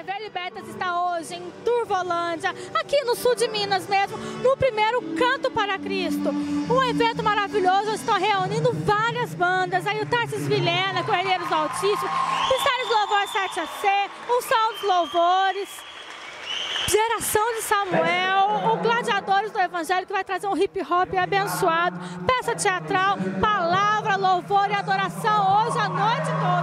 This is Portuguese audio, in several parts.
TV Libertas está hoje em Turvolândia, aqui no sul de Minas mesmo, no primeiro Canto para Cristo. Um evento maravilhoso, estão reunindo várias bandas, aí o Tarsis Vilhena, Correiros do Altíssimo, do Louvor 7AC, o Sol dos Louvores, Geração de Samuel, o Gladiadores do Evangelho, que vai trazer um hip hop abençoado, peça teatral, palavra, louvor e adoração hoje a noite toda.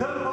Number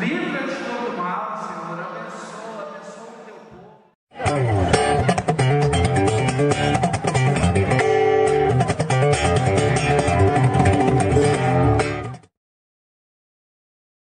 libre.